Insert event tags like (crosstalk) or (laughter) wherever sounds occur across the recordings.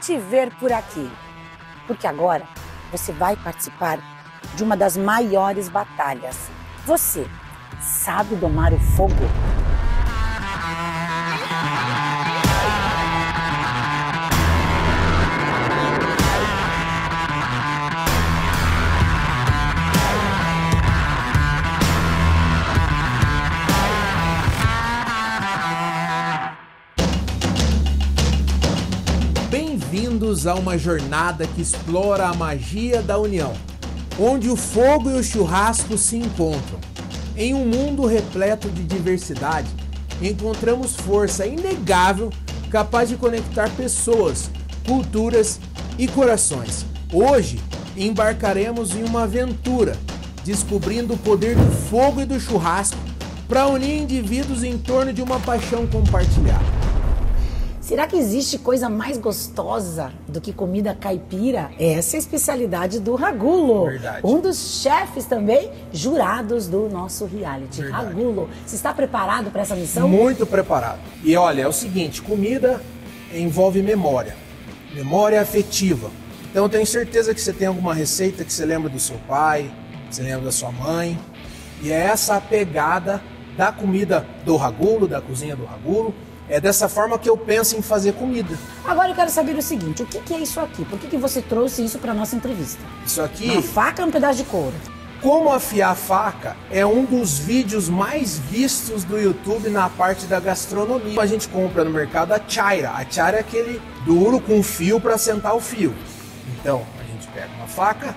te ver por aqui, porque agora você vai participar de uma das maiores batalhas. Você sabe domar o fogo? Bem-vindos a uma jornada que explora a magia da união, onde o fogo e o churrasco se encontram. Em um mundo repleto de diversidade, encontramos força inegável capaz de conectar pessoas, culturas e corações. Hoje, embarcaremos em uma aventura, descobrindo o poder do fogo e do churrasco para unir indivíduos em torno de uma paixão compartilhada. Será que existe coisa mais gostosa do que comida caipira? Essa é a especialidade do Ragulo. Verdade. Um dos chefes também jurados do nosso reality. Verdade. Ragulo, você está preparado para essa missão? Muito preparado. E olha, é o seguinte, comida envolve memória, memória afetiva. Então eu tenho certeza que você tem alguma receita que você lembra do seu pai, que você lembra da sua mãe. E é essa a pegada da comida do ragulo, da cozinha do ragulo. É dessa forma que eu penso em fazer comida. Agora eu quero saber o seguinte: o que, que é isso aqui? Por que, que você trouxe isso para nossa entrevista? Isso aqui, Uma faca e um pedaço de couro. como afiar faca, é um dos vídeos mais vistos do YouTube na parte da gastronomia. A gente compra no mercado a chaira. A chaira é aquele duro com fio para sentar o fio. Então, a gente pega uma faca,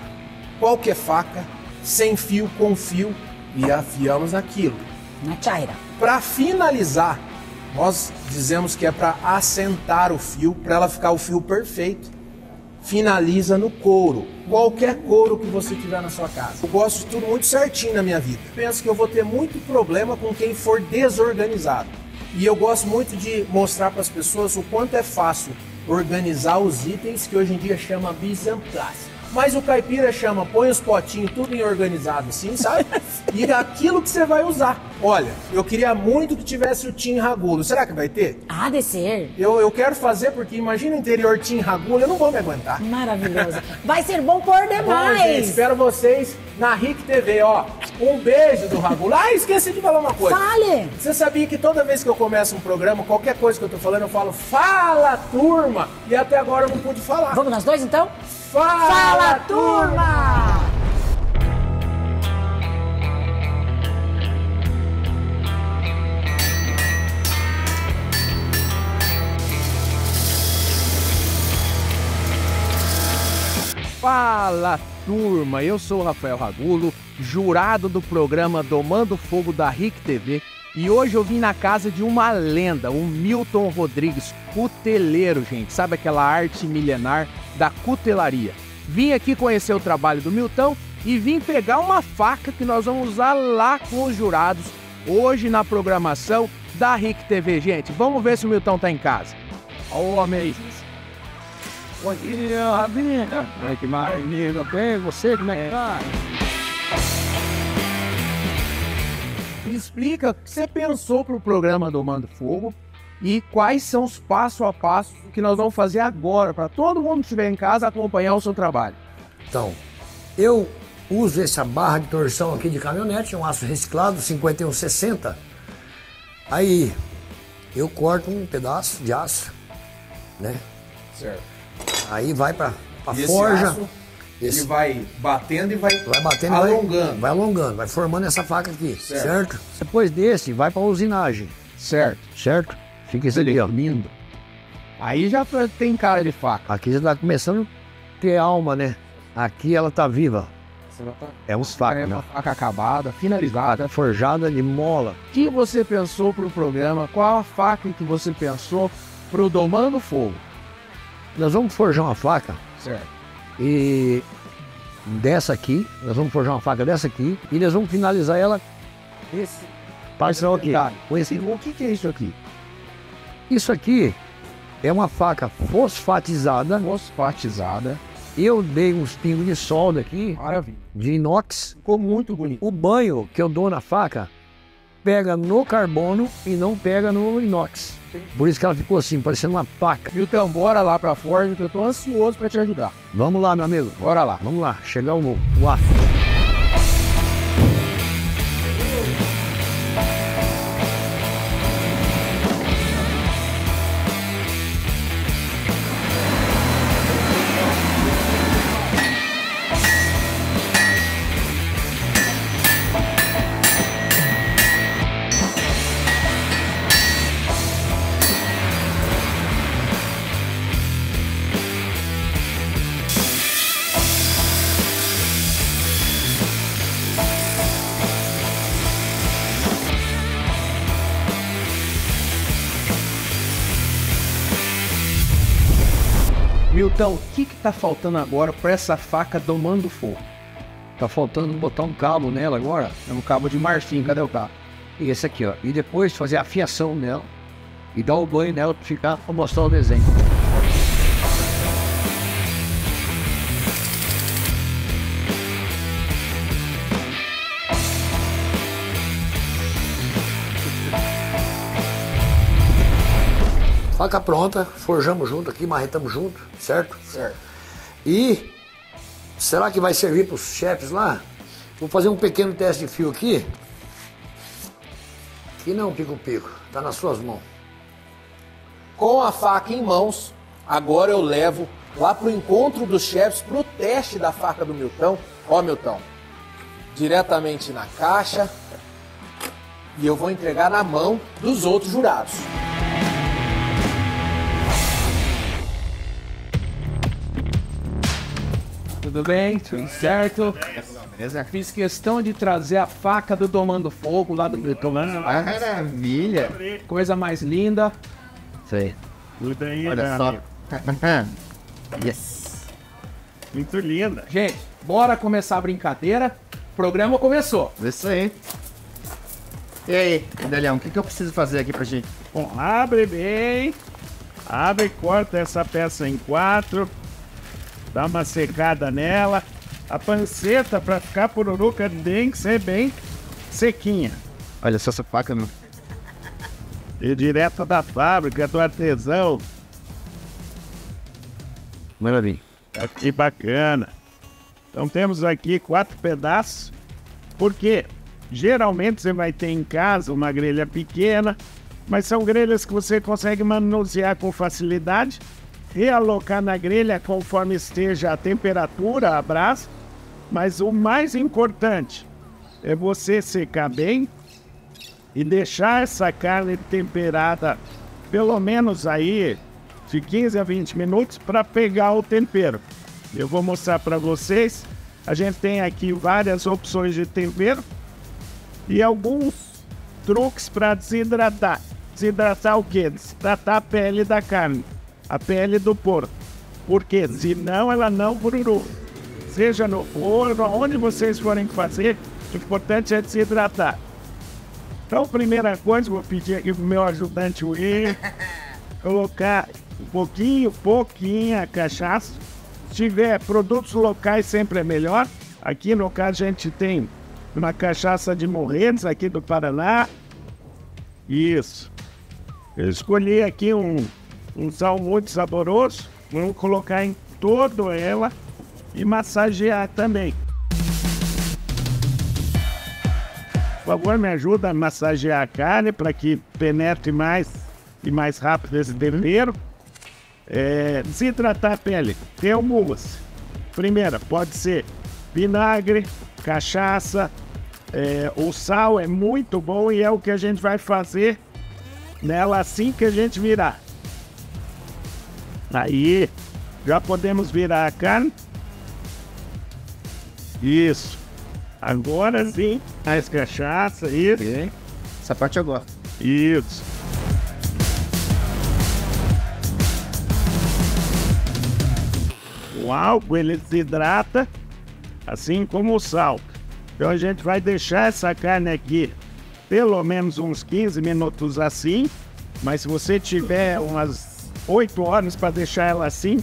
qualquer faca, sem fio, com fio e afiamos aquilo. Na chaira. Para finalizar, nós dizemos que é para assentar o fio, para ela ficar o fio perfeito. Finaliza no couro, qualquer couro que você tiver na sua casa. Eu gosto de tudo muito certinho na minha vida. Penso que eu vou ter muito problema com quem for desorganizado. E eu gosto muito de mostrar para as pessoas o quanto é fácil organizar os itens que hoje em dia chama mise. Mas o caipira chama, põe os potinhos tudo em organizado assim, sabe? E é aquilo que você vai usar. Olha, eu queria muito que tivesse o Tim Ragulo. Será que vai ter? Ah, descer. Eu, eu quero fazer porque imagina o interior Tim Ragulo, eu não vou me aguentar. Maravilhoso. Vai ser bom por Bom, gente, demais. espero vocês na RIC TV, ó. Um beijo do Ragulo. Ah, esqueci de falar uma coisa. Fale. Você sabia que toda vez que eu começo um programa, qualquer coisa que eu tô falando, eu falo, fala turma! E até agora eu não pude falar. Vamos nós dois então? Fala, Fala, turma! Fala turma, eu sou Rafael Ragulo, jurado do programa Domando Fogo da RIC TV e hoje eu vim na casa de uma lenda, o Milton Rodrigues, cuteleiro, gente, sabe aquela arte milenar da cutelaria. Vim aqui conhecer o trabalho do Milton e vim pegar uma faca que nós vamos usar lá com os jurados hoje na programação da RIC TV, gente. Vamos ver se o Milton tá em casa. Ó, homem! Bom dia, Rabinha. Como é que maravilha, bem? Você, como é que tá? Me explica o que você pensou pro programa Domando Fogo e quais são os passo a passo que nós vamos fazer agora para todo mundo que estiver em casa acompanhar o seu trabalho. Então, eu uso essa barra de torção aqui de caminhonete, um aço reciclado 5160. Aí eu corto um pedaço de aço, né? Certo. Aí vai pra, pra E esse forja. aço, Esse- Ele vai batendo e vai, Vai batendo, alongando. Vai, vai alongando, vai formando essa faca aqui, Certo. certo? Depois desse, vai pra usinagem, Certo. certo? Fica esse aqui, ó. Lindo. Aí já tem cara de faca. Aqui já tá começando a ter alma, né? Aqui ela tá viva. É uns É facas, uma né? faca acabada, finalizada. Forjada de mola. O que você pensou pro programa? Qual a faca que você pensou pro Domando Fogo? Nós vamos forjar uma faca Certo. e dessa aqui, nós vamos forjar uma faca dessa aqui e nós vamos finalizar ela Esse parcial aqui. Com esse- O que, que é isso aqui? Isso aqui é uma faca fosfatizada. Fosfatizada. Eu dei uns pingos de solda aqui Maravilha. de inox. Ficou muito bonito. O banho que eu dou na faca pega no carbono e não pega no inox. Por isso que ela ficou assim, parecendo uma placa. Milton, bora lá pra Ford, que eu tô ansioso pra te ajudar. Vamos lá, meu amigo. Bora lá. Vamos lá, chegar o, o aço. Que que tá faltando agora pra essa faca domando fogo? Tá faltando botar um cabo nela agora. É um cabo de marfim, cadê o cabo? E esse aqui, ó. E depois fazer a fiação nela. E dar o banho nela pra ficar pra mostrar o desenho. Faca pronta, forjamos junto aqui, marretamos junto, certo? Certo. E será que vai servir para os chefes lá? Vou fazer um pequeno teste de fio aqui. Que não pico-pico, tá nas suas mãos. Com a faca em mãos, agora eu levo lá pro encontro dos chefes pro teste da faca do Milton. Ó, Milton, diretamente na caixa e eu vou entregar na mão dos outros jurados. Tudo bem? Tudo certo? Beleza? Fiz questão de trazer a faca do Domando Fogo lá do Milton. Maravilha! Coisa mais linda. Isso aí. Tudo aí, Olha meu só. amigo. yes. Muito linda. Gente, bora começar a brincadeira. O programa começou. Isso aí. E aí, Delião, o que, que eu preciso fazer aqui pra gente? Bom, abre bem. Abre e corta essa peça em quatro. Dá uma secada nela. A panceta para ficar pururuca tem que ser bem sequinha. Olha só essa faca, meu. E direto da fábrica, do artesão. Maravilha. Que bacana. Então temos aqui quatro pedaços, porque geralmente você vai ter em casa uma grelha pequena, mas são grelhas que você consegue manusear com facilidade, realocar na grelha conforme esteja a temperatura, a brasa. Mas o mais importante é você secar bem e deixar essa carne temperada pelo menos aí de 15 a 20 minutos para pegar o tempero. Eu vou mostrar para vocês. A gente tem aqui várias opções de tempero e alguns truques para desidratar. Desidratar o quê? Desidratar a pele da carne, a pele do porco. Porque senão ela não bururu. Seja no forno, onde vocês forem fazer, o importante é desidratar. Então, primeira coisa, vou pedir aqui pro meu ajudante Will (laughs) colocar um pouquinho, pouquinho a cachaça. Se tiver produtos locais, sempre é melhor. Aqui no caso, a gente tem uma cachaça de Morretes, aqui do Paraná. Isso. Eu escolhi aqui um, um sal muito saboroso. Vamos colocar em toda ela e massagear também. Por favor, me ajuda a massagear a carne para que penetre mais e mais rápido esse tempero. É, desidratar a pele. Tem algumas. Primeira, pode ser vinagre, cachaça. É, o sal é muito bom e é o que a gente vai fazer nela assim que a gente virar. Aí, já podemos virar a carne. Isso. Agora sim, mais cachaça, isso. Ok. Essa parte eu gosto. Isso. O álcool ele desidrata, assim como o sal. Então a gente vai deixar essa carne aqui pelo menos uns 15 minutos assim, mas se você tiver umas 8 horas para deixar ela assim,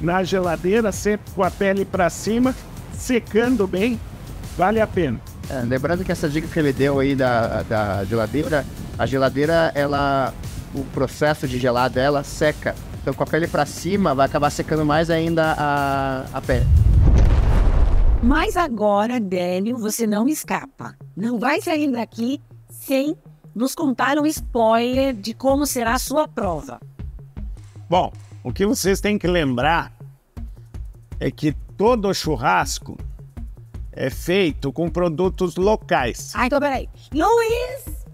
na geladeira, sempre com a pele para cima, secando bem, vale a pena. É, lembrando que essa dica que ele deu aí da, da geladeira, a geladeira, ela, o processo de gelar dela seca. Então com a pele para cima vai acabar secando mais ainda a, a pele. Mas agora, Délio, você não escapa. Não vai sair daqui sem nos contar um spoiler de como será a sua prova. Bom, o que vocês têm que lembrar é que todo churrasco é feito com produtos locais. Ah, então peraí. Luiz!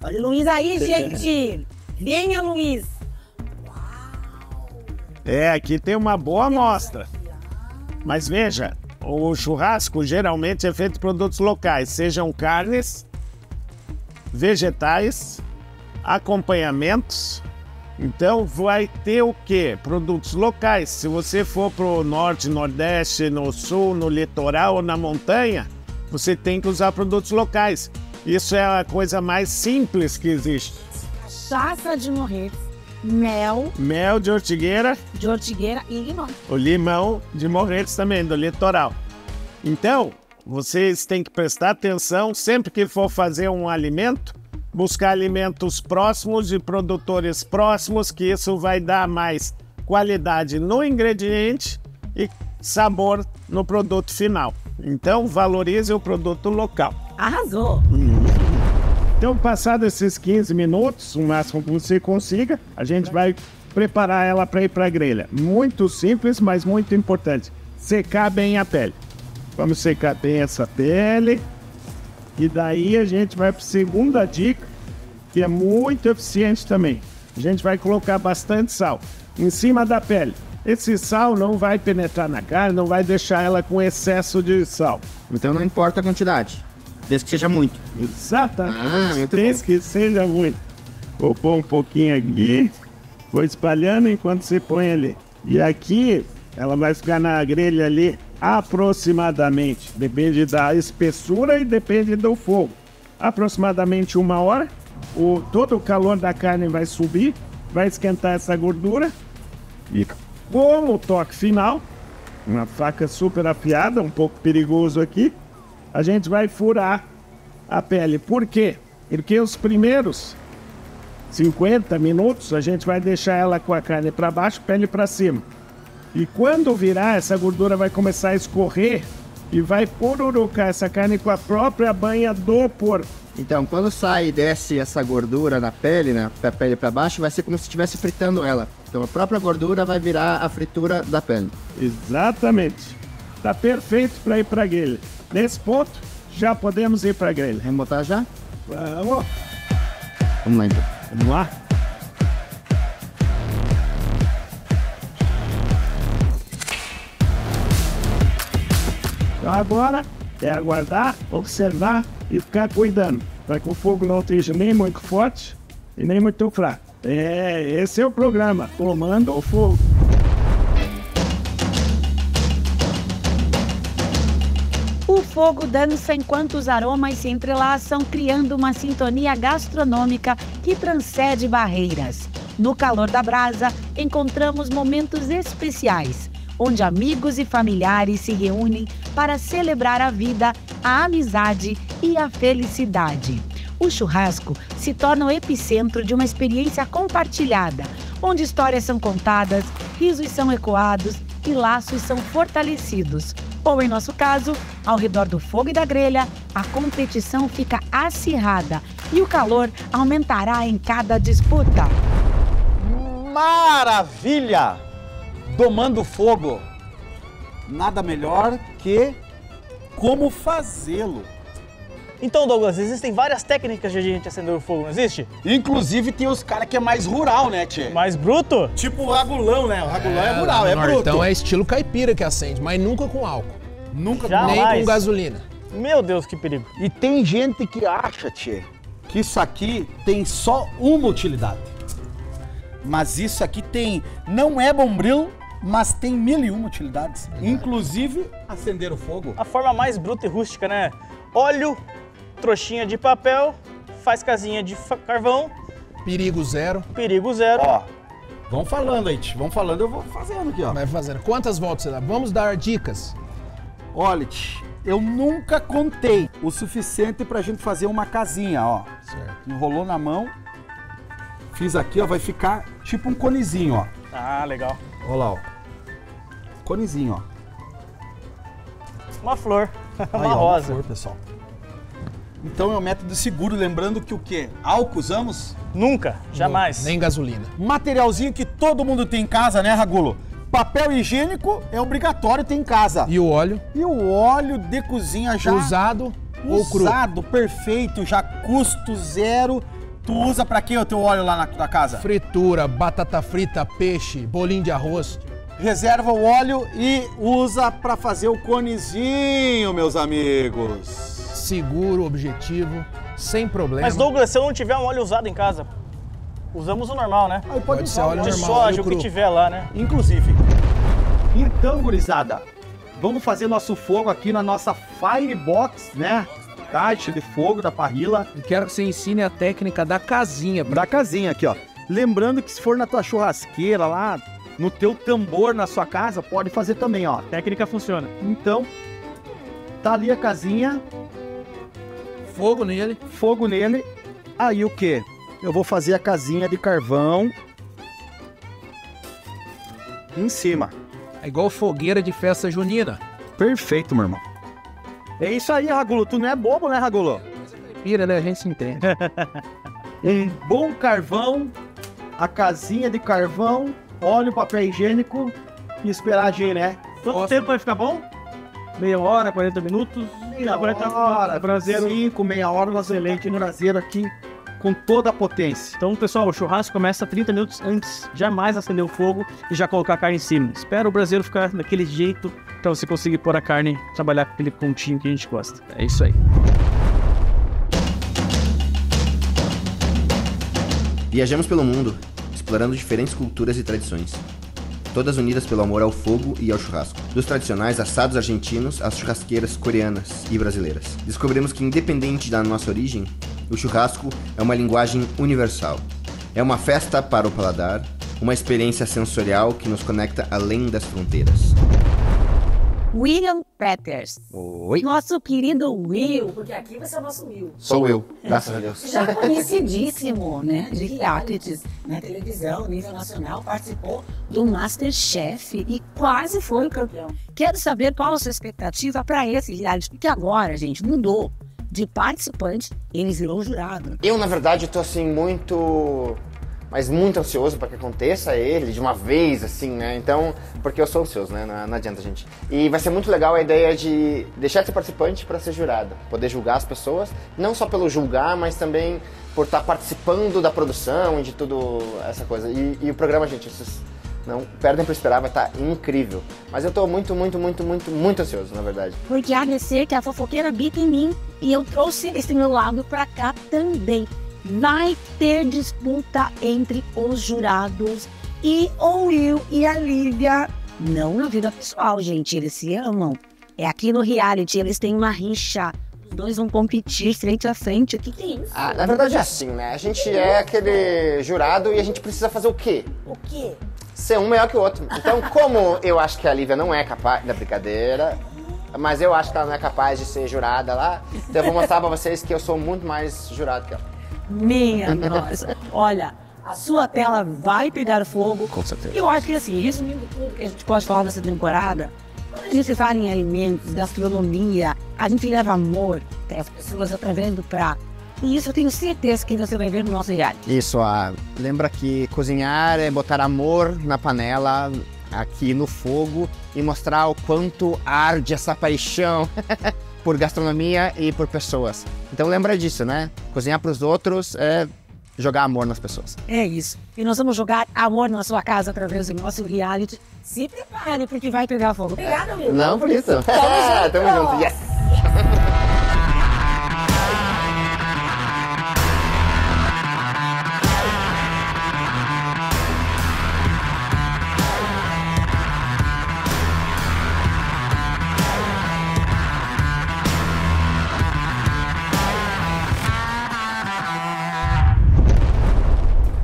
Olha o Luiz aí, (laughs) gente! Venha, Luiz! É, aqui tem uma boa amostra. Mas veja, o churrasco geralmente é feito de produtos locais, sejam carnes, vegetais, acompanhamentos. Então vai ter o que? Produtos locais. Se você for para o norte, nordeste, no sul, no litoral ou na montanha, você tem que usar produtos locais. Isso é a coisa mais simples que existe. Cachaça de morrer, mel Mel de ortigueira, de ortigueira e limão. o limão de Morretes também, do litoral. Então, vocês têm que prestar atenção sempre que for fazer um alimento, buscar alimentos próximos de produtores próximos, que isso vai dar mais qualidade no ingrediente e sabor no produto final. Então, valorize o produto local. Arrasou! Então, passados esses 15 minutos, o máximo que você consiga, a gente vai preparar ela para ir para a grelha. Muito simples, mas muito importante. Secar bem a pele. Vamos secar bem essa pele. E daí a gente vai para a segunda dica, que é muito eficiente também. A gente vai colocar bastante sal em cima da pele. Esse sal não vai penetrar na carne, não vai deixar ela com excesso de sal. Então não importa a quantidade, desde que seja muito. Exatamente. Ah, muito Desde que seja muito. Vou pôr um pouquinho aqui. Vou espalhando enquanto você põe ali. E aqui ela vai ficar na grelha ali aproximadamente. Depende da espessura e depende do fogo. Aproximadamente uma hora. O, todo o calor da carne vai subir, vai esquentar essa gordura. E como toque final, uma faca super afiada, um pouco perigoso aqui, a gente vai furar a pele. Por quê? Porque os primeiros 50 minutos a gente vai deixar ela com a carne para baixo, pele para cima. E quando virar, essa gordura vai começar a escorrer e vai pururucar essa carne com a própria banha do porco. Então, quando sai e desce essa gordura na pele, né, da pele para baixo, vai ser como se estivesse fritando ela. Então, a própria gordura vai virar a fritura da pele. Exatamente. Tá perfeito para ir para grelha. Nesse ponto, já podemos ir para grelha. Vamos botar já? Vamos, Vamos lá, então. vamos lá. Então agora é aguardar, observar e ficar cuidando, para que o fogo não esteja nem muito forte e nem muito fraco. É, esse é o programa, tomando o fogo. O fogo dança enquanto os aromas se entrelaçam, criando uma sintonia gastronômica que transcende barreiras. No calor da brasa, encontramos momentos especiais, onde amigos e familiares se reúnem para celebrar a vida, a amizade e a felicidade. O churrasco se torna o epicentro de uma experiência compartilhada, onde histórias são contadas, risos são ecoados e laços são fortalecidos. Ou, em nosso caso, ao redor do fogo e da grelha, a competição fica acirrada e o calor aumentará em cada disputa. Maravilha! Domando fogo. Nada melhor que como fazê-lo. Então, Douglas, existem várias técnicas de a gente acender o fogo, não existe? Inclusive tem os caras que é mais rural, né, Tchê? Mais bruto? Tipo o ragulão, né? O ragulão é, rural, é bruto. Então é estilo caipira que acende, mas nunca com álcool. Nunca Já. Nem Jamais. com gasolina. Meu Deus, que perigo. E tem gente que acha, Tchê, que isso aqui tem só uma utilidade. Mas isso aqui tem, não é bombril, mas tem mil e uma utilidades. Inclusive, acender o fogo. A forma mais bruta e rústica, né? Óleo, trouxinha de papel, faz casinha de carvão, Perigo zero. perigo zero. Ó, vão falando aí, vão falando, eu vou fazendo aqui, ó. Vai fazendo. Quantas voltas você dá? Vamos dar dicas. Olha, eu nunca contei. o suficiente pra gente fazer uma casinha, ó. Certo. Enrolou na mão. Fiz aqui, ó, vai ficar tipo um conezinho, ó. Ah, legal. Olha lá, ó. Conezinho, ó. Uma flor. (laughs) uma Aí, ó, rosa. flor, pessoal. Então é um método seguro, lembrando que o quê? Álcool usamos? Nunca, jamais. Nem gasolina. Materialzinho que todo mundo tem em casa, né, Ragulo? Papel higiênico é obrigatório ter em casa. E o óleo? E o óleo de cozinha já Usado ou cru? usado, perfeito, já custo zero. Tu usa pra quê o teu óleo lá na tua casa? Fritura, batata frita, peixe, bolinho de arroz. Reserva o óleo e usa pra fazer o conezinho, meus amigos. Seguro, objetivo, sem problema. Mas Douglas, se eu não tiver um óleo usado em casa, usamos o normal, né? Aí Pode ser usar o óleo De normal, soja, o que cru. tiver lá, né? Inclusive. Então, gurizada, vamos fazer nosso fogo aqui na nossa Firebox, né? Caixa de fogo da parrila. Quero que você ensine a técnica da casinha. Da casinha aqui, ó. Lembrando que se for na tua churrasqueira lá, no teu tambor na sua casa, pode fazer também, ó. A técnica funciona. Então, tá ali a casinha, Fogo nele. fogo nele. Aí o que? Eu vou fazer a casinha de carvão em cima. É igual fogueira de festa junina. Perfeito, meu irmão. É isso aí, Ragulo. Tu não é bobo, né, Ragulo? Pira, né? A gente se entende. (laughs) Um bom carvão, a casinha de carvão, óleo, papel higiênico e esperar agir, né? Quanto Posso- tempo vai ficar bom? Meia hora, 40 minutos? Meia Agora tá- hora, braseiro. cinco, meia hora, nós excelente no braseiro aqui com toda a potência. Então, pessoal, o churrasco começa 30 minutos antes. Jamais acender o fogo e já colocar a carne em cima. Espera o braseiro ficar daquele jeito pra você conseguir pôr a carne, trabalhar com aquele pontinho que a gente gosta. É isso aí. Viajamos pelo mundo, explorando diferentes culturas e tradições. Todas unidas pelo amor ao fogo e ao churrasco. Dos tradicionais assados argentinos às churrasqueiras coreanas e brasileiras. Descobrimos que, independente da nossa origem, o churrasco é uma linguagem universal. É uma festa para o paladar, uma experiência sensorial que nos conecta além das fronteiras. William Peters. Oi, Nosso querido Will, porque aqui vai ser o nosso Will. sou eu, graças a Deus. Já conhecidíssimo, né? De realities na televisão, nível nacional, participou do Masterchef e quase foi o campeão. Quero saber qual a sua expectativa para esse reality, porque agora, gente, mudou. De participante, ele virou jurado. Eu, na verdade, tô assim muito. Mas muito ansioso para que aconteça ele de uma vez, assim, né? Então, porque eu sou ansioso, né? Não, não adianta, gente. E vai ser muito legal a ideia de deixar de ser participante para ser jurado. Poder julgar as pessoas, não só pelo julgar, mas também por estar participando da produção e de tudo essa coisa. E, e o programa, gente, vocês não perdem por esperar, vai estar incrível. Mas eu tô muito, muito, muito, muito, muito ansioso, na verdade. Porque a receita, a fofoqueira habita em mim e eu trouxe esse meu lado pra cá também. Vai ter disputa entre os jurados e o Will e a Lívia. Não na vida pessoal, gente, eles se amam. É aqui no reality, eles têm uma rixa. Os dois vão competir frente a frente. O que tem isso? Ah, na verdade é assim, né? A gente é aquele jurado e a gente precisa fazer o quê? O quê? ser um melhor que o outro. Então, como eu acho que a Lívia não é capaz da brincadeira, mas eu acho que ela não é capaz de ser jurada lá, então eu vou mostrar pra vocês que eu sou muito mais jurado que ela. Minha nossa. Olha, a sua tela vai pegar fogo. Com certeza. Eu acho que assim, resumindo tudo que a gente pode falar dessa temporada, quando a gente fala em alimentos, gastronomia, a gente leva amor até as pessoas através do prato. E isso eu tenho certeza que você vai ver no nosso reality. Isso, ah, lembra que cozinhar é botar amor na panela, aqui no fogo, e mostrar o quanto arde essa paixão (laughs) por gastronomia e por pessoas. Então lembra disso, né? Cozinhar para os outros é jogar amor nas pessoas. É isso. E nós vamos jogar amor na sua casa através do nosso reality. Se prepare, porque vai pegar fogo. Obrigada, meu. Não por isso. Tamo (laughs) junto. Yes.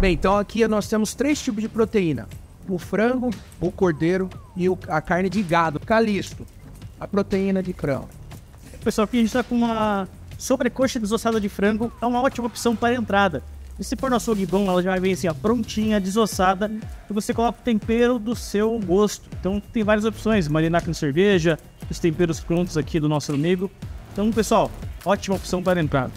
Bem, então aqui nós temos três tipos de proteína: o frango, o cordeiro e o- a carne de gado, calisto. A proteína de frango. Pessoal, aqui a gente tá com uma sobrecoxa desossada de frango, é uma ótima opção para a entrada. E se for no açougue bom, ela já vem assim, ó, prontinha, desossada, e você coloca o tempero do seu gosto. Então tem várias opções, marinar com cerveja, os temperos prontos aqui do nosso amigo. Então, pessoal, ótima opção para a entrada.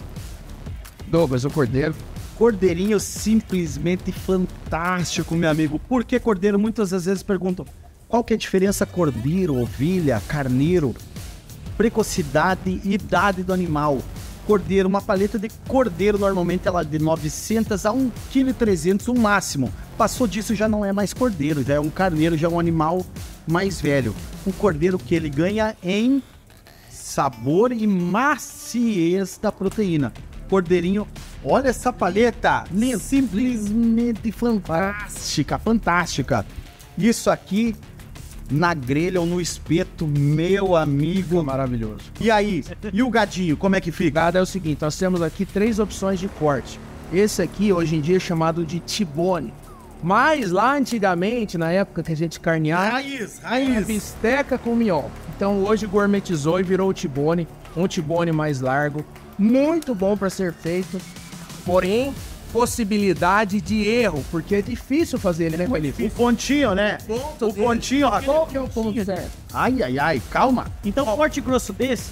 Douglas, o cordeiro. Cordeirinho simplesmente fantástico, meu amigo. Por que cordeiro? Muitas das vezes perguntam qual que é a diferença cordeiro, ovelha, carneiro, precocidade e idade do animal. Cordeiro, uma paleta de cordeiro normalmente ela é de 900 a 1,3 kg o máximo. Passou disso já não é mais cordeiro, já é um carneiro, já é um animal mais velho. Um cordeiro que ele ganha em sabor e maciez da proteína. Cordeirinho, olha essa paleta, simplesmente fantástica, fantástica. Isso aqui na grelha ou no espeto, meu amigo. Maravilhoso. E aí, e o gadinho, como é que fica? Gado é o seguinte, nós temos aqui três opções de corte. Esse aqui, hoje em dia, é chamado de tibone. Mas lá antigamente, na época que a gente carneava, Raiz, raiz. bisteca com mignon. Então hoje gourmetizou e virou o tibone, um tibone mais largo, muito bom para ser feito, porém possibilidade de erro, porque é difícil fazer ele, né, O Felipe? pontinho, né? O pontinho, ó. Qual que é o ponto certo? Ai, ai, ai, calma. Então, corte grosso desse,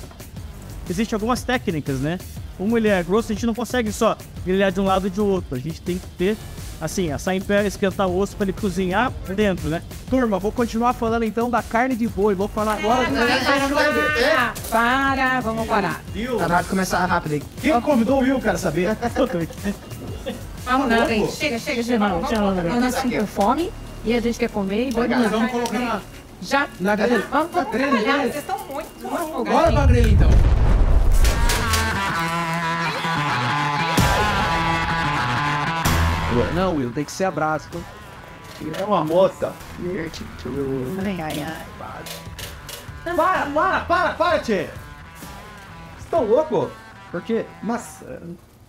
existem algumas técnicas, né? Como ele é grosso, a gente não consegue só grelhar de um lado e de outro. A gente tem que ter, assim, assar em pé, esquentar o osso para ele cozinhar por dentro, né? Turma, vou continuar falando então da carne de boi. Vou falar agora. Para, para, vamos parar. Tá na hora de começar rápido aí. Quem convidou o Will, quero saber. (laughs) Vamos não, gente. Chega, chega, chega. Nós estamos com fome e a gente quer comer e vamos Vamos colocar na, Já. na grelha. Vamos, vamos trabalhar. grelha. Vocês estão muito, Bora pra grelha então. Não, Will, tem que ser abraço. É uma moça. Ai, ai, ai. Para, para, para, para, tchê. Vocês estão loucos? Porque, mas...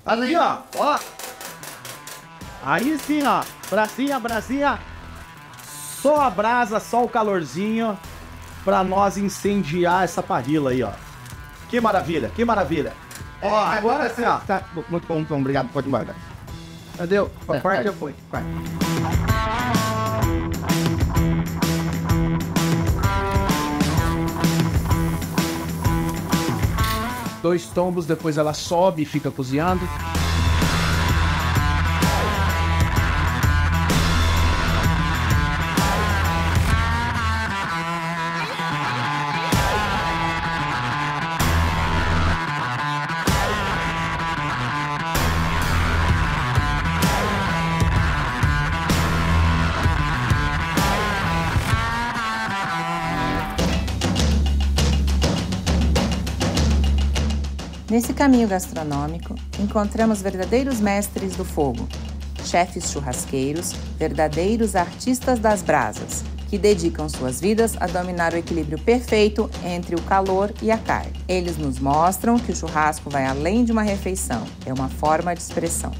Olha aí, ó. Ó. Aí sim, ó. Brasinha, brasinha. Só a brasa, só o calorzinho pra nós incendiar essa parrila aí, ó. Que maravilha, que maravilha. Ó, agora sim, ó. Tá, muito bom, então, obrigado. Pode ir embora. Cadê? o- A parte já foi. Vai. Dois tombos, depois ela sobe e fica cozinhando. Nesse caminho gastronômico, encontramos verdadeiros mestres do fogo, chefes churrasqueiros, verdadeiros artistas das brasas, que dedicam suas vidas a dominar o equilíbrio perfeito entre o calor e a carne. Eles nos mostram que o churrasco vai além de uma refeição, é uma forma de expressão.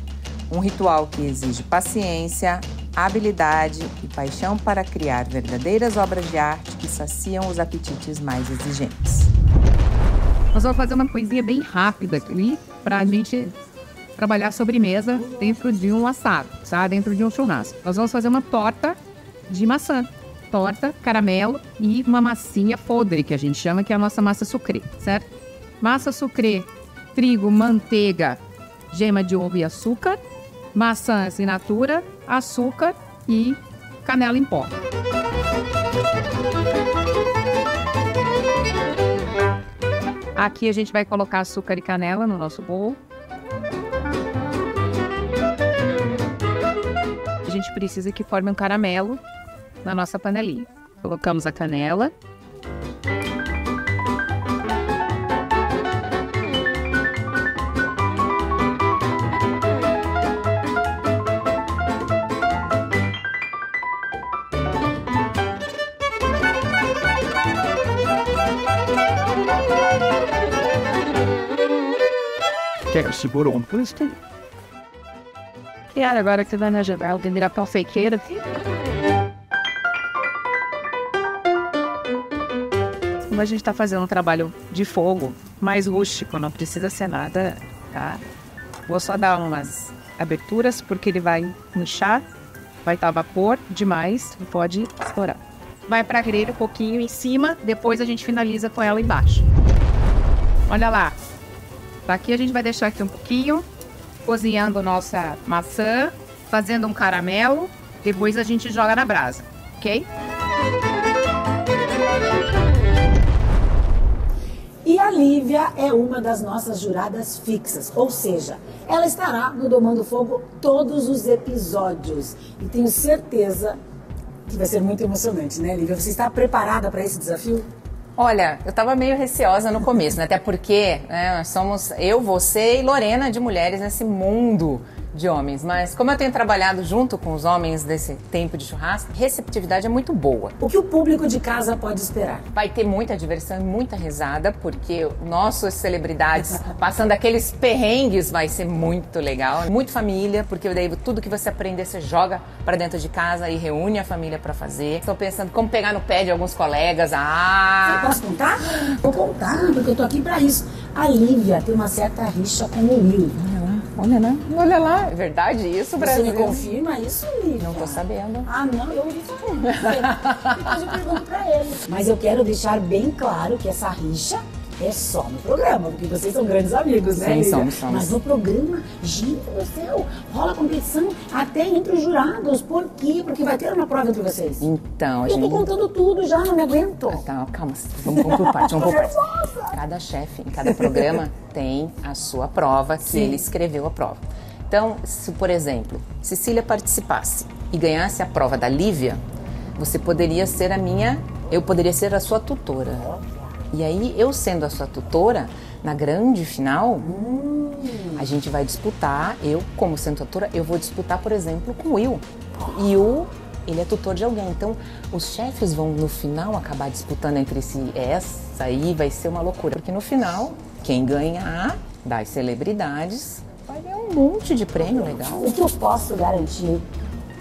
Um ritual que exige paciência, habilidade e paixão para criar verdadeiras obras de arte que saciam os apetites mais exigentes. Nós vamos fazer uma coisinha bem rápida aqui para a gente trabalhar sobremesa dentro de um assado, tá? Dentro de um churrasco. Nós vamos fazer uma torta de maçã. Torta, caramelo e uma massinha podre, que a gente chama, que é a nossa massa sucrê, certo? Massa sucrê, trigo, manteiga, gema de ovo e açúcar, maçã assinatura, açúcar e canela em pó. Aqui a gente vai colocar açúcar e canela no nosso bolo. A gente precisa que forme um caramelo na nossa panelinha. Colocamos a canela. Quer segura o ombro? E agora que você vai na janela, tem virar confeiteira. Como a gente está fazendo um trabalho de fogo, mais rústico, não precisa ser nada, tá? Vou só dar umas aberturas porque ele vai inchar, vai estar vapor demais e pode estourar. Vai para a grelha um pouquinho em cima, depois a gente finaliza com ela embaixo. Olha lá. Aqui a gente vai deixar aqui um pouquinho, cozinhando nossa maçã, fazendo um caramelo, depois a gente joga na brasa, ok? E a Lívia é uma das nossas juradas fixas, ou seja, ela estará no Domando Fogo todos os episódios. E tenho certeza que vai ser muito emocionante, né, Lívia? Você está preparada para esse desafio? Olha, eu tava meio receosa no começo, né? Até porque né, somos eu, você e Lorena de mulheres nesse mundo de homens, mas como eu tenho trabalhado junto com os homens desse tempo de churrasco, receptividade é muito boa. O que o público de casa pode esperar? Vai ter muita diversão e muita risada, porque nossas celebridades passando aqueles perrengues vai ser muito legal. Muito família, porque daí tudo que você aprender você joga para dentro de casa e reúne a família para fazer. Estou pensando como pegar no pé de alguns colegas. Ah! Eu posso contar? Vou contar, porque eu tô aqui para isso. A Lívia tem uma certa rixa com o Will. Olha lá, olha lá, é verdade isso, Brasil? Você me confirma isso, Lívia? Não tô sabendo. Ah, não, eu ouvi falar. Depois eu pergunto pra ele. Mas eu quero deixar bem claro que essa rixa é só no programa, porque vocês são grandes amigos, né? Sim, Lívia? somos, somos. Mas no programa, gente do céu, rola competição até entre os jurados. Por quê? Porque vai ter uma prova entre vocês. Então, a Eu tô gente... contando tudo já, não me aguento. Tá, calma, vamos, vamos por parte, vamos por. Cada chefe em cada programa (laughs) tem a sua prova, que Sim. ele escreveu a prova. Então, se por exemplo, Cecília participasse e ganhasse a prova da Lívia, você poderia ser a minha, eu poderia ser a sua tutora. E aí, eu sendo a sua tutora, na grande final, a gente vai disputar, eu como sendo tutora, eu vou disputar, por exemplo, com o Will. E o ele é tutor de alguém. Então, os chefes vão no final acabar disputando entre si. Essa aí vai ser uma loucura, porque no final, quem ganhar das celebridades vai ganhar um monte de prêmio legal. O que eu posso garantir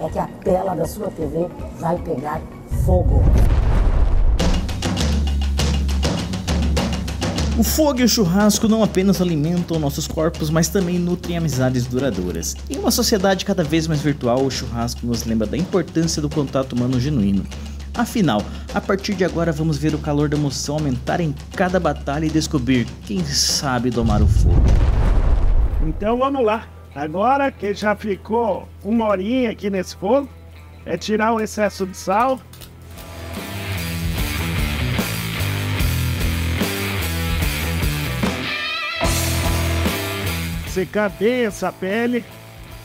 é que a tela da sua TV vai pegar fogo. O fogo e o churrasco não apenas alimentam nossos corpos, mas também nutrem amizades duradouras. Em uma sociedade cada vez mais virtual, o churrasco nos lembra da importância do contato humano genuíno. Afinal, a partir de agora vamos ver o calor da emoção aumentar em cada batalha e descobrir quem sabe domar o fogo. Então vamos lá. Agora que já ficou uma horinha aqui nesse fogo, é tirar o excesso de sal. Secar bem essa pele.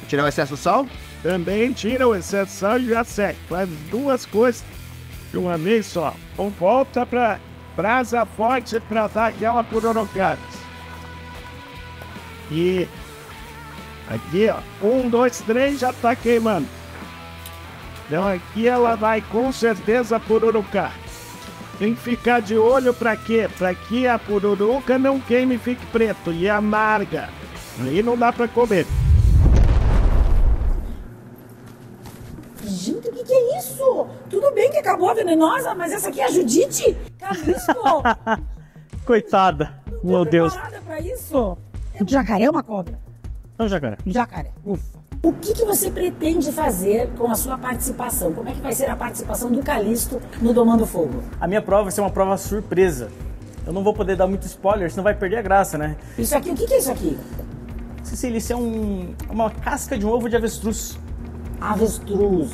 Tirar o excesso de sal? Também tira o excesso de sal e já seca. Faz duas coisas de uma vez só. Ou volta pra brasa forte pra dar aquela pororocada. E aqui, ó, um, dois, três, já tá queimando. Então aqui ela vai com certeza pururucar. Tem que ficar de olho pra quê? Pra que a pururuca não queime e fique preto e amarga. Aí não dá pra comer. Gente, o que, que é isso? Tudo bem que acabou a venenosa, mas essa aqui é a Judite? Calisco! (laughs) Coitada. Meu Deus. Pra isso? É um jacaré ou uma cobra? É um jacaré. Um jacaré. Ufa. O que, que você pretende fazer com a sua participação? Como é que vai ser a participação do Calisto no Domando Fogo? A minha prova vai ser uma prova surpresa. Eu não vou poder dar muito spoiler, senão vai perder a graça, né? Isso aqui, o que, que é isso aqui? Cecília, isso é um, uma casca de um ovo de avestruz. Avestruz.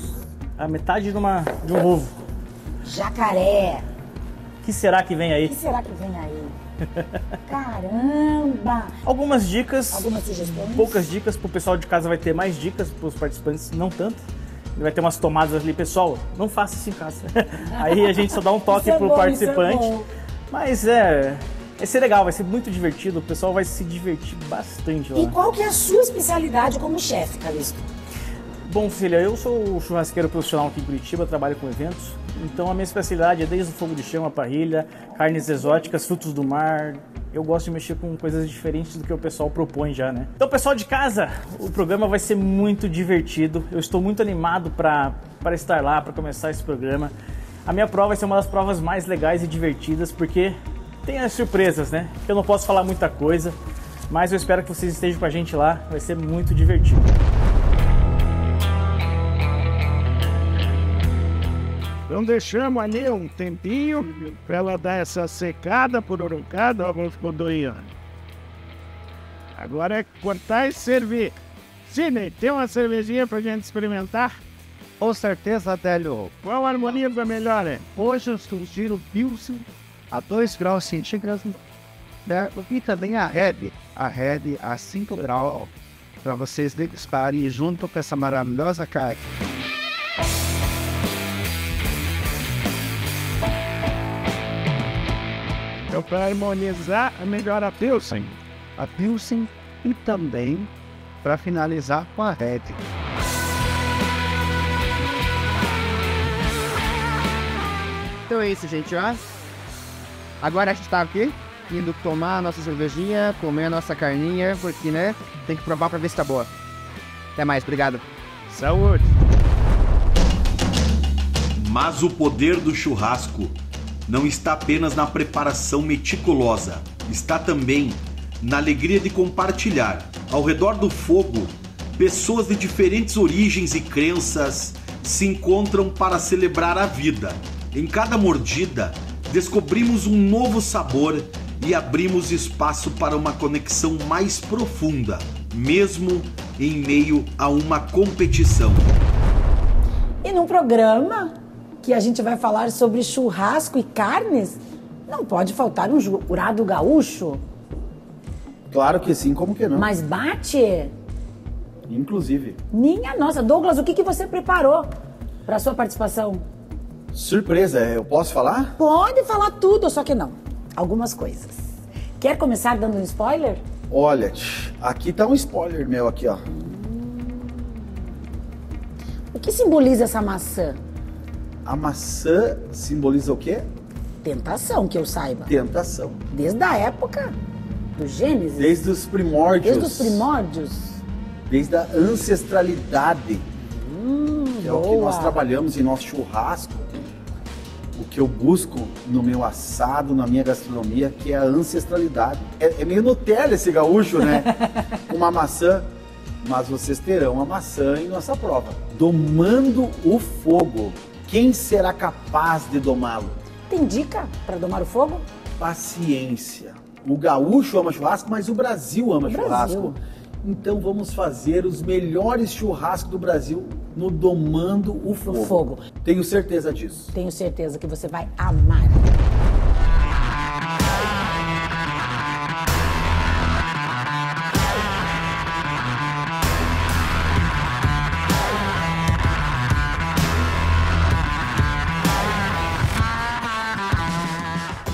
A metade de, uma, de um ovo. Jacaré. O que será que vem O aí? que será que vem aí? (laughs) Caramba! Algumas dicas. Algumas sugestões? Poucas dicas. Pro pessoal de casa vai ter mais dicas, pros participantes não tanto. Vai ter umas tomadas ali, pessoal, não faça isso em casa. (laughs) Aí a gente só dá um toque Isso é pro bom, é participante. bom. Mas é. Vai ser legal, vai ser muito divertido. O pessoal vai se divertir bastante lá. E qual que é a sua especialidade como chefe, Calisto? Bom, filha, eu sou churrasqueiro profissional aqui em Curitiba, trabalho com eventos. Então a minha especialidade é desde o fogo de chama, parrilha, carnes exóticas, frutos do mar. Eu gosto de mexer com coisas diferentes do que o pessoal propõe já, né? Então, pessoal de casa, o programa vai ser muito divertido. Eu estou muito animado para para estar lá, para começar esse programa. A minha prova vai ser uma das provas mais legais e divertidas, porque tem as surpresas, né? Eu não posso falar muita coisa, mas eu espero que vocês estejam com a gente lá, vai ser muito divertido. Então deixamos ali um tempinho para ela dar essa secada por orocada, ó, vamos ficou doendo. Agora é cortar e servir. Sidney, tem uma cervejinha pra gente experimentar? Com certeza, Adélio. Qual harmoniza melhor, é? Hoje eu sugiro Pilsen a 2 graus centígrados né? e também a Red, a Red a 5 graus, para vocês degustarem junto com essa maravilhosa carne. Então, para harmonizar, é melhor a Pilsen. A Pilsen e também para finalizar com a Red. Então é isso, gente, ó. Agora a gente tá aqui, indo tomar a nossa cervejinha, comer a nossa carninha, porque, né, tem que provar pra ver se tá boa. Até mais, obrigado. Saúde! Mas o poder do churrasco não está apenas na preparação meticulosa, está também na alegria de compartilhar. Ao redor do fogo, pessoas de diferentes origens e crenças se encontram para celebrar a vida. Em cada mordida, descobrimos um novo sabor e abrimos espaço para uma conexão mais profunda, mesmo em meio a uma competição. E num programa que a gente vai falar sobre churrasco e carnes, não pode faltar um jurado gaúcho. Claro que sim, como que não? Mas bate? Inclusive. Minha nossa, Douglas, o que, que você preparou para sua participação? Surpresa, eu posso falar? Pode falar tudo, só que não. Algumas coisas. Quer começar dando um spoiler? Olha, aqui tá um spoiler meu aqui, ó. O que simboliza essa maçã? A maçã simboliza o quê? Tentação, que eu saiba. Tentação. Desde a época do Gênesis. Desde os primórdios. Desde os primórdios. Desde a ancestralidade. Hum, é o que nós trabalhamos em nosso churrasco. O que eu busco no meu assado, na minha gastronomia, que é a ancestralidade. É, é meio Nutella esse gaúcho, né? (laughs) Uma maçã. Mas vocês terão a maçã em nossa prova. Domando o fogo. Quem será capaz de domá-lo? Tem dica para domar o fogo? Paciência. O gaúcho ama churrasco, mas o Brasil ama O churrasco. Brasil. Então vamos fazer os melhores churrascos do Brasil no Domando o Fogo. fogo. Tenho certeza disso. Tenho certeza que você vai amar.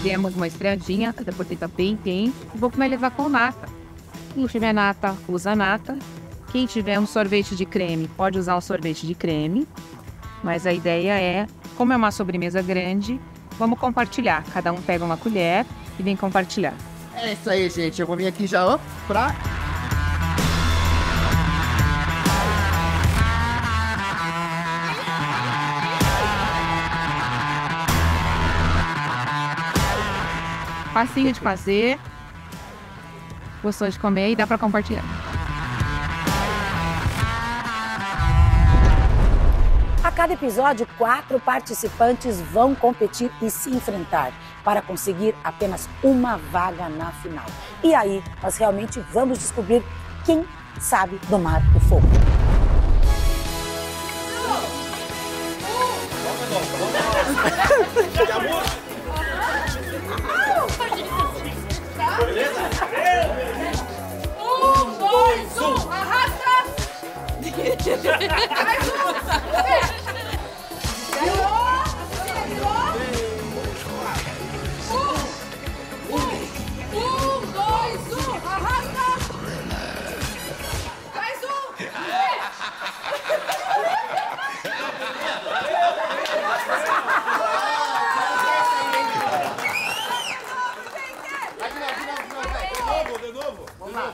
Demos uma estreadinha, até porque tá bem quente. E vou finalizar com nata. Quem tiver nata, usa nata. Quem tiver um sorvete de creme, pode usar o sorvete de creme. Mas a ideia é, como é uma sobremesa grande, vamos compartilhar. Cada um pega uma colher e vem compartilhar. É isso aí, gente. Eu vou vir aqui já ó, pra. Facinho de fazer. Gostou de comer e dá pra compartilhar. A cada episódio, quatro participantes vão competir e se enfrentar para conseguir apenas uma vaga na final. E aí, nós realmente vamos descobrir quem sabe domar o fogo. Um, dois, um, Ertuğrul. (laughs) Evet.